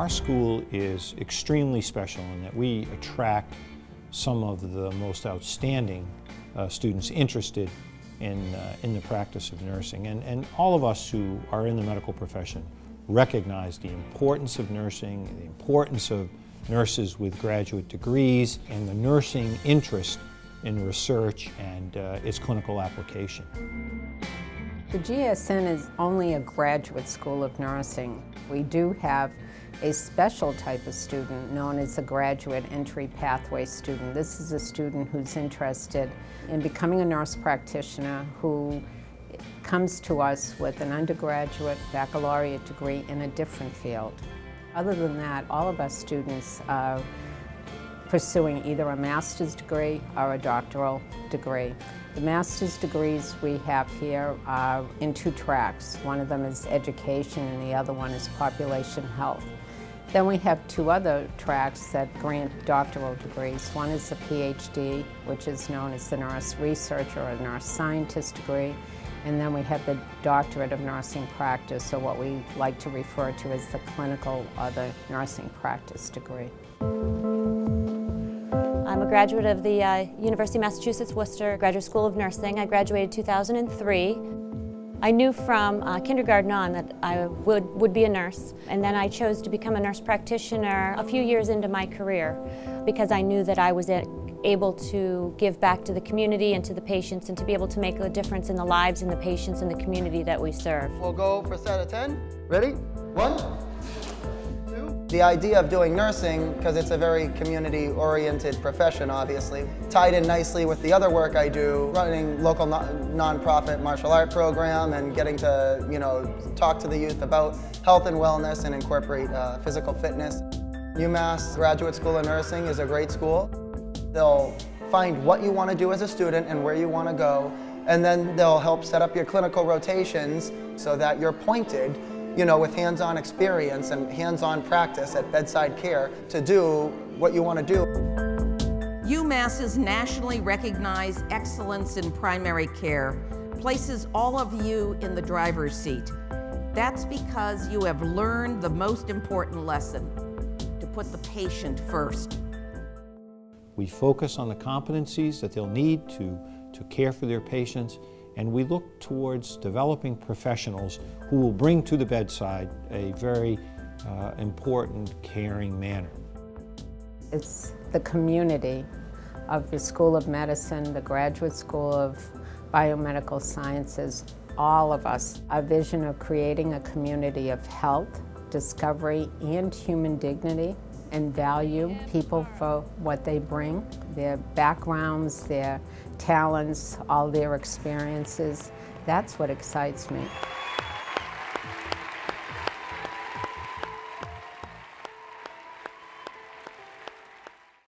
Our school is extremely special in that we attract some of the most outstanding uh, students interested in, uh, in the practice of nursing. And, and all of us who are in the medical profession recognize the importance of nursing, the importance of nurses with graduate degrees, and the nursing interest in research and uh, its clinical application. The GSN is only a graduate school of nursing. We do have a special type of student known as a graduate entry pathway student. This is a student who's interested in becoming a nurse practitioner who comes to us with an undergraduate baccalaureate degree in a different field. Other than that, all of our students are pursuing either a master's degree or a doctoral degree. The master's degrees we have here are in two tracks. One of them is education and the other one is population health. Then we have two other tracks that grant doctoral degrees. One is a PhD, which is known as the nurse researcher or nurse scientist degree. And then we have the doctorate of nursing practice, or what we like to refer to as the clinical or the nursing practice degree. Graduate of the uh, University of Massachusetts Worcester Graduate School of Nursing. I graduated 2003. I knew from uh, kindergarten on that I would, would be a nurse, and then I chose to become a nurse practitioner a few years into my career because I knew that I was able to give back to the community and to the patients and to be able to make a difference in the lives and the patients and the community that we serve. We'll go for a set of 10. Ready? One, the idea of doing nursing, because it's a very community-oriented profession, obviously, tied in nicely with the other work I do, running local non-profit martial art program and getting to, you know, talk to the youth about health and wellness and incorporate uh, physical fitness. UMass Graduate School of Nursing is a great school. They'll find what you want to do as a student and where you want to go, and then they'll help set up your clinical rotations so that you're pointed you know, with hands-on experience and hands-on practice at bedside care to do what you want to do. UMass's nationally recognized excellence in primary care places all of you in the driver's seat. That's because you have learned the most important lesson, to put the patient first. We focus on the competencies that they'll need to, to care for their patients and we look towards developing professionals who will bring to the bedside a very uh, important, caring manner. It's the community of the School of Medicine, the Graduate School of Biomedical Sciences, all of us, a vision of creating a community of health, discovery, and human dignity and value people for what they bring, their backgrounds, their talents, all their experiences. That's what excites me.